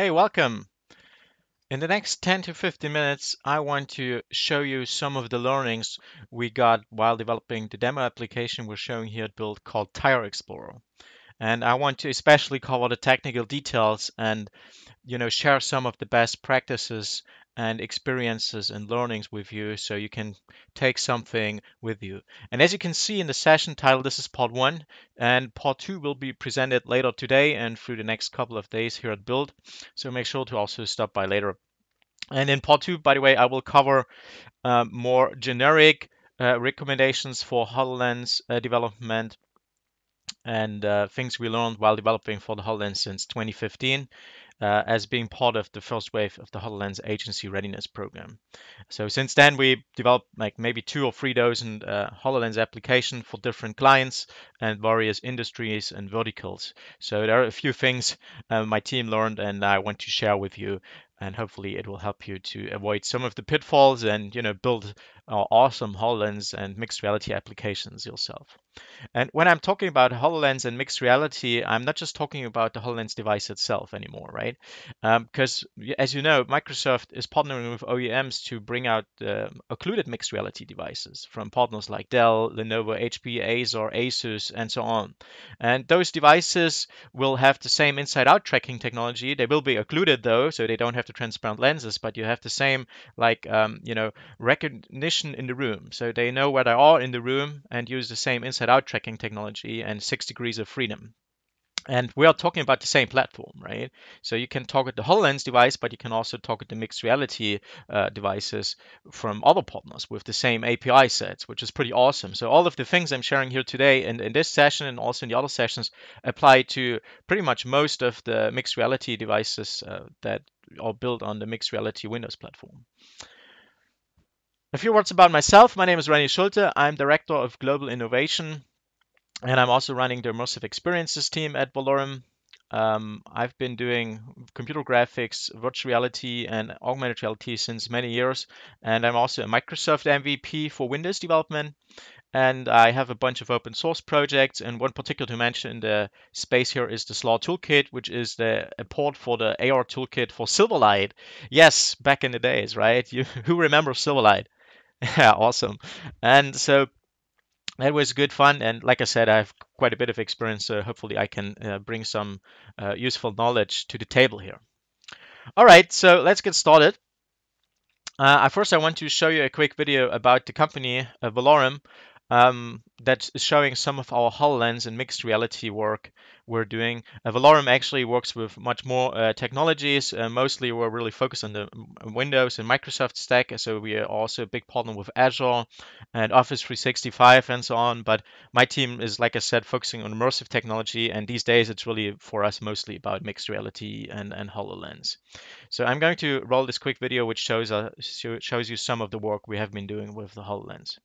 Hey, welcome. In the next 10 to 15 minutes, I want to show you some of the learnings we got while developing the demo application we're showing here at Build called Tire Explorer. And I want to especially cover the technical details and you know share some of the best practices and experiences and learnings with you so you can take something with you. And as you can see in the session title, this is part one, and part two will be presented later today and through the next couple of days here at Build. So make sure to also stop by later. And in part two, by the way, I will cover uh, more generic uh, recommendations for HoloLens uh, development and uh, things we learned while developing for the HoloLens since 2015 uh, as being part of the first wave of the HoloLens agency readiness program. So since then, we developed like maybe two or three dozen uh, HoloLens application for different clients and various industries and verticals. So there are a few things uh, my team learned and I want to share with you and hopefully it will help you to avoid some of the pitfalls and you know build uh, awesome HoloLens and mixed reality applications yourself. And when I'm talking about HoloLens and mixed reality, I'm not just talking about the HoloLens device itself anymore, right? Because um, as you know, Microsoft is partnering with OEMs to bring out uh, occluded mixed reality devices from partners like Dell, Lenovo, HP, Asus, and so on. And those devices will have the same inside-out tracking technology. They will be occluded though, so they don't have the transparent lenses, but you have the same like um, you know recognition in the room. So they know where they are in the room and use the same inside inside-out tracking technology and six degrees of freedom. And we are talking about the same platform, right? So you can target the HoloLens device, but you can also target the mixed reality uh, devices from other partners with the same API sets, which is pretty awesome. So all of the things I'm sharing here today in, in this session and also in the other sessions apply to pretty much most of the mixed reality devices uh, that are built on the mixed reality Windows platform. A few words about myself. My name is Rene Schulte. I'm Director of Global Innovation, and I'm also running the Immersive Experiences team at Valorem. Um, I've been doing computer graphics, virtual reality, and augmented reality since many years, and I'm also a Microsoft MVP for Windows development. And I have a bunch of open source projects, and one particular to mention in the space here is the SLAR Toolkit, which is the a port for the AR toolkit for Silverlight. Yes, back in the days, right? You who remembers Silverlight? Yeah, awesome. And so that was good fun. And like I said, I have quite a bit of experience. So hopefully I can uh, bring some uh, useful knowledge to the table here. All right, so let's get started. Uh, first, I want to show you a quick video about the company uh, Valorem um, that's showing some of our HoloLens and mixed reality work we're doing. Uh, Valorem actually works with much more uh, technologies. Uh, mostly we're really focused on the Windows and Microsoft stack. So we are also a big partner with Azure and Office 365 and so on. But my team is, like I said, focusing on immersive technology. And these days it's really for us mostly about mixed reality and, and HoloLens. So I'm going to roll this quick video which shows, uh, shows you some of the work we have been doing with the HoloLens.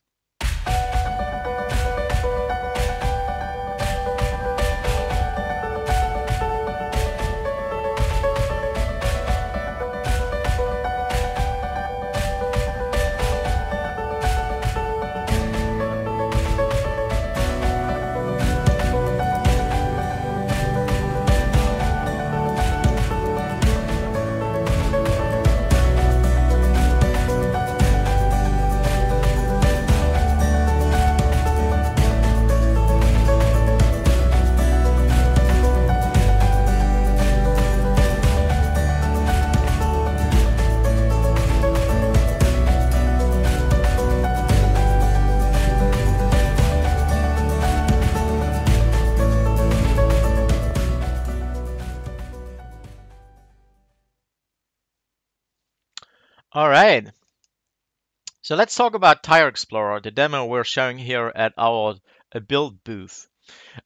All right. So let's talk about Tire Explorer, the demo we're showing here at our build booth.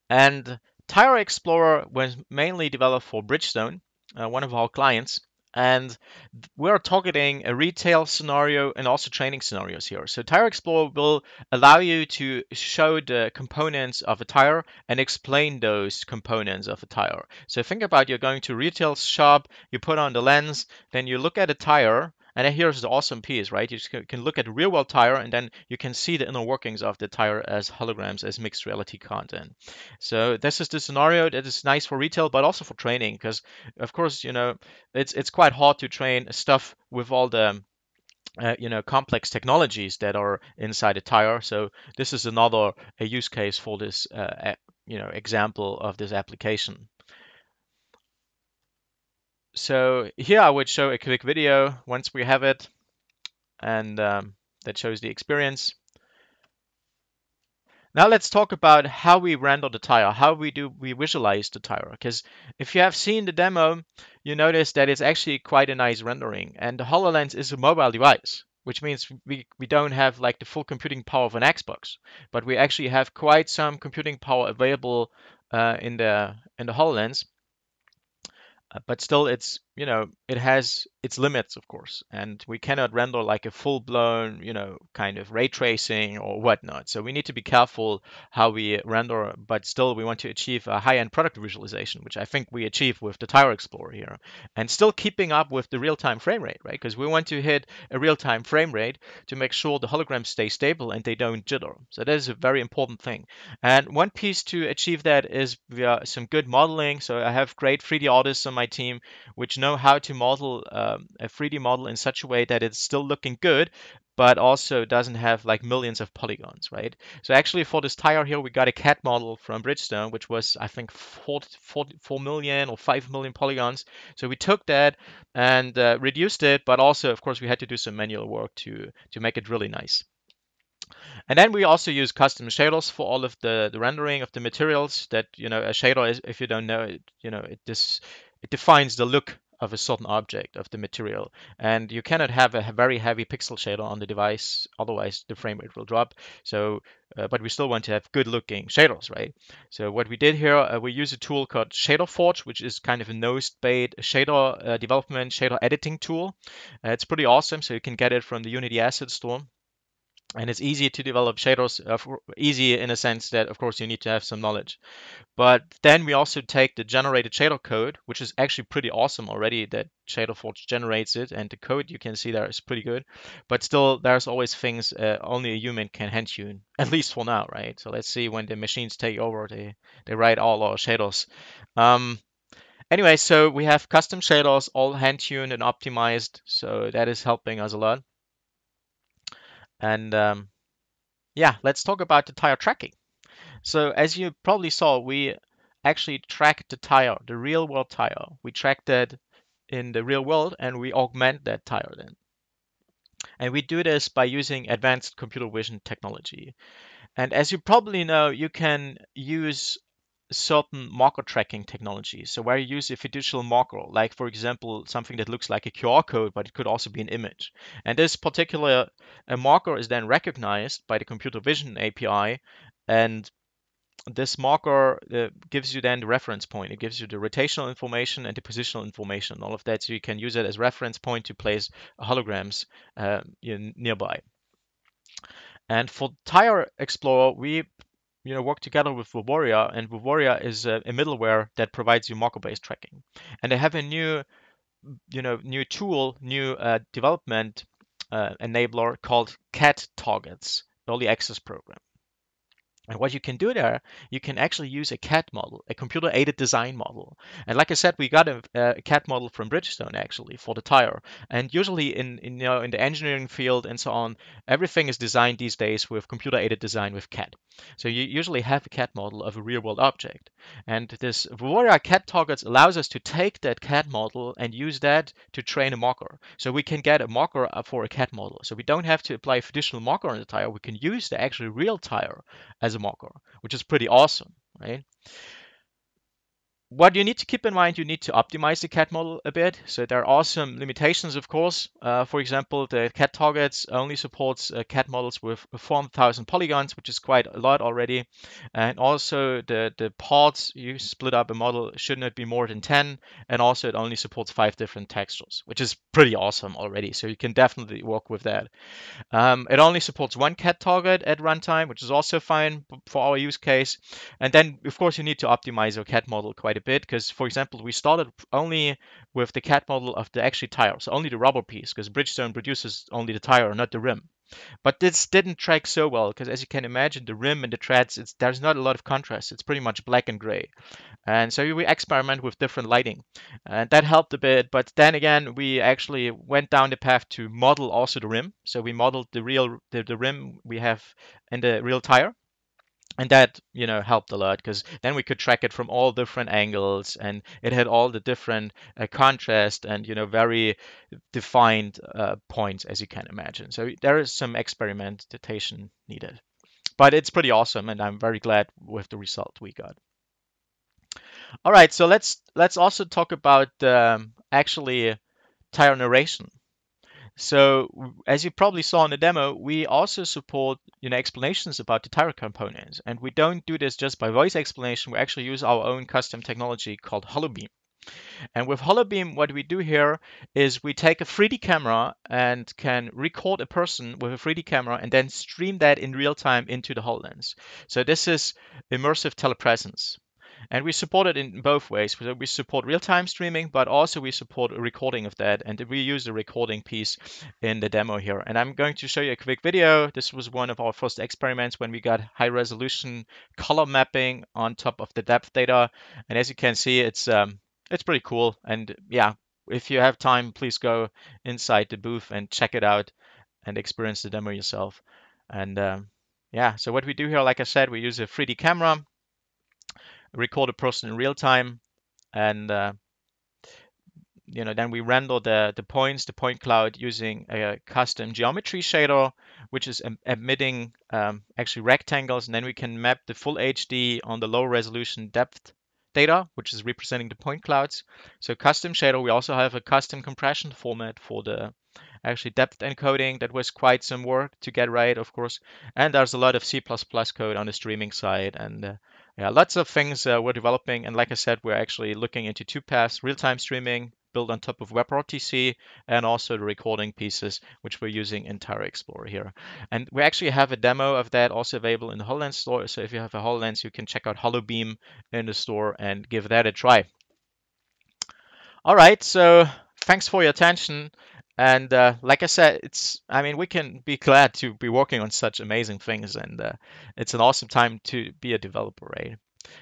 And Tire Explorer was mainly developed for Bridgestone, uh, one of our clients. And we're targeting a retail scenario and also training scenarios here. So Tire Explorer will allow you to show the components of a tire and explain those components of a tire. So think about you're going to a retail shop, you put on the lens, then you look at a tire, And then here's the awesome piece, right? You can look at real world tire and then you can see the inner workings of the tire as holograms, as mixed reality content. So this is the scenario that is nice for retail, but also for training, because of course, you know, it's it's quite hard to train stuff with all the uh, you know complex technologies that are inside a tire. So this is another a use case for this uh, you know example of this application. So here I would show a quick video once we have it, and um, that shows the experience. Now let's talk about how we render the tire, how we do we visualize the tire. Because if you have seen the demo, you notice that it's actually quite a nice rendering. And the HoloLens is a mobile device, which means we, we don't have like the full computing power of an Xbox, but we actually have quite some computing power available uh, in the in the HoloLens. But still, it's you know it has its limits, of course, and we cannot render like a full-blown, you know, kind of ray tracing or whatnot. So we need to be careful how we render, but still we want to achieve a high-end product visualization, which I think we achieve with the Tire Explorer here, and still keeping up with the real-time frame rate, right? Because we want to hit a real-time frame rate to make sure the holograms stay stable and they don't jitter. So that is a very important thing. And one piece to achieve that is via some good modeling. So I have great 3D artists on my team which know how to model um, a 3D model in such a way that it's still looking good, but also doesn't have like millions of polygons, right? So actually for this tire here, we got a CAD model from Bridgestone, which was, I think, 4, 4, 4 million or 5 million polygons. So we took that and uh, reduced it, but also, of course, we had to do some manual work to, to make it really nice. And then we also use custom shaders for all of the, the rendering of the materials that, you know, a shader is, if you don't know it, you know, it this it defines the look of a certain object of the material. And you cannot have a very heavy pixel shader on the device otherwise the frame rate will drop. So uh, but we still want to have good looking shaders right? So what we did here uh, we use a tool called shader forge which is kind of a node based shader uh, development shader editing tool. Uh, it's pretty awesome so you can get it from the unity asset store and it's easy to develop shaders uh, easy in a sense that of course you need to have some knowledge. But then we also take the generated shader code which is actually pretty awesome already that shaderforge generates it and the code you can see there is pretty good. But still there's always things uh, only a human can hand tune at least for now right? So let's see when the machines take over they they write all our shaders um, anyway so we have custom shaders all hand tuned and optimized so that is helping us a lot and um, yeah, let's talk about the tire tracking. So as you probably saw, we actually tracked the tire, the real world tire. We tracked that in the real world and we augment that tire then. And we do this by using advanced computer vision technology. And as you probably know, you can use certain marker tracking technology. So where you use a fiducial marker, like for example, something that looks like a QR code, but it could also be an image. And this particular a marker is then recognized by the computer vision API. And this marker uh, gives you then the reference point. It gives you the rotational information and the positional information, all of that. So you can use it as reference point to place holograms uh, nearby. And for Tire Explorer, we you know work together with Vuforia, and Vuforia is a, a middleware that provides you marker-based tracking. And they have a new, you know, new tool, new uh, development uh, enabler called CAD Targets Early Access Program. And what you can do there, you can actually use a CAD model, a computer-aided design model. And like I said, we got a, a, CAD model from Bridgestone actually for the tire. And usually in, in you know in the engineering field and so on, everything is designed these days with computer-aided design with CAD. So you usually have a CAD model of a real-world object. And this Vuforia CAD targets allows us to take that CAD model and use that to train a marker. So we can get a marker uh, for a CAD model. So we don't have to apply a traditional marker on the tire. We can use the actually real tire as a which is pretty awesome, right? What you need to keep in mind, you need to optimize the CAD model a bit. So there are some limitations, of course. Uh, for example, the CAD targets only supports uh, CAD models with 400,000 polygons, which is quite a lot already. And also the, the parts you split up a model should not be more than 10. And also it only supports five different textures, which is pretty awesome already. So you can definitely work with that. Um, it only supports one CAD target at runtime, which is also fine for our use case. And then, of course, you need to optimize your CAD model quite a bit because, for example, we started only with the CAD model of the actually tire, so only the rubber piece, because Bridgestone produces only the tire, not the rim. But this didn't track so well because, as you can imagine, the rim and the treads, there's not a lot of contrast. It's pretty much black and gray. And so we experiment with different lighting, and that helped a bit. But then again, we actually went down the path to model also the rim. So we modeled the real the, the rim we have in the real tire, and that you know helped a lot because then we could track it from all different angles and it had all the different uh, contrast and you know very defined uh, points as you can imagine. So there is some experimentation needed. But it's pretty awesome and i'm very glad with the result we got. All right so let's let's also talk about um, actually tire narration so as you probably saw in the demo, we also support you know explanations about the tire components, and we don't do this just by voice explanation. We actually use our own custom technology called HoloBeam. And with HoloBeam, what we do here is we take a 3D camera and can record a person with a 3D camera and then stream that in real time into the HoloLens. So this is immersive telepresence. And we support it in both ways. So we support real-time streaming, but also we support a recording of that. And we use the recording piece in the demo here. And I'm going to show you a quick video. This was one of our first experiments when we got high resolution color mapping on top of the depth data. And as you can see, it's um, it's pretty cool. And yeah, if you have time, please go inside the booth and check it out and experience the demo yourself. And um, yeah, so what we do here, like I said, we use a 3D camera record a person in real time, and uh, you know then we render the the points, the point cloud using a custom geometry shader, which is em emitting um, actually rectangles, and then we can map the full HD on the low resolution depth data, which is representing the point clouds. So custom shader, we also have a custom compression format for the actually depth encoding. That was quite some work to get right, of course. And there's a lot of C++ code on the streaming side and uh, yeah, lots of things uh, we're developing. And like I said, we're actually looking into two paths, real-time streaming built on top of WebRTC and also the recording pieces, which we're using in Tire Explorer here. And we actually have a demo of that also available in the HoloLens store. So if you have a HoloLens, you can check out HoloBeam in the store and give that a try. All right, so thanks for your attention. And uh, like I said, it's I mean we can be glad to be working on such amazing things, and uh, it's an awesome time to be a developer, right?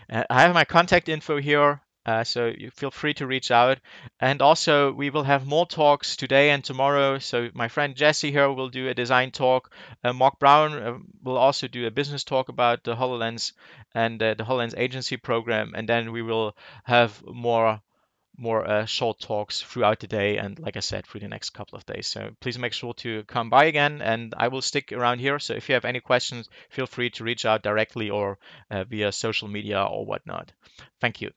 Uh, I have my contact info here, uh, so you feel free to reach out. And also we will have more talks today and tomorrow. So my friend Jesse here will do a design talk. Uh, Mark Brown uh, will also do a business talk about the Hololens and the Hololens agency program, and then we will have more more uh, short talks throughout the day and like I said through the next couple of days. So please make sure to come by again and I will stick around here. So if you have any questions, feel free to reach out directly or uh, via social media or whatnot. Thank you.